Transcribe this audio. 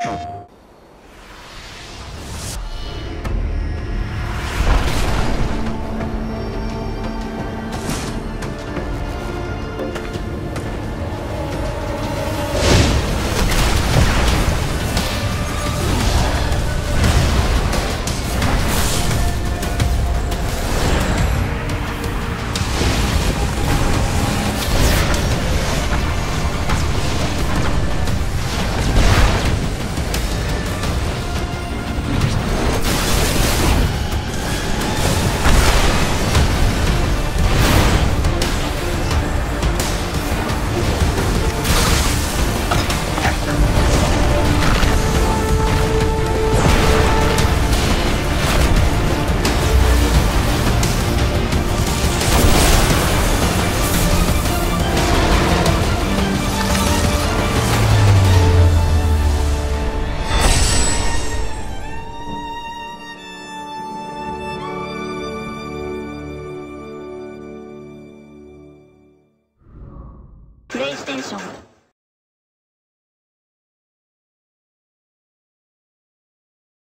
Oh. プレイステーション